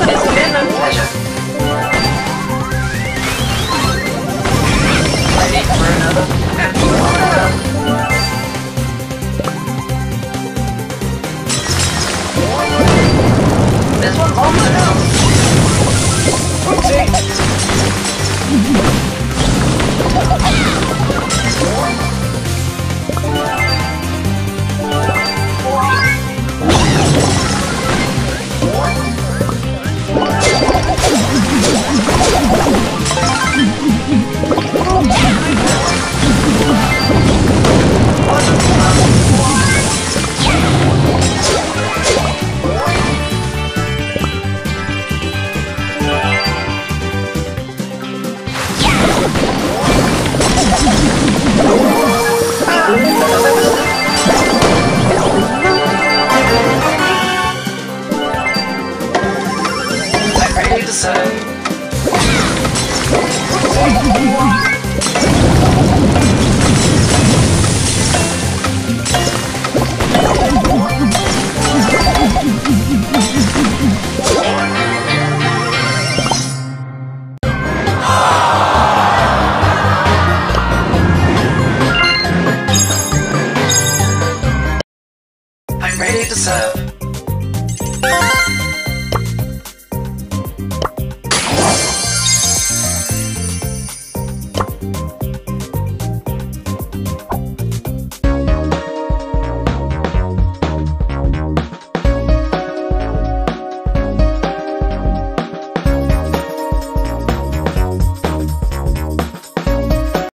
It's been a pleasure. Ready for another? This one's long enough. the side. ready to serve.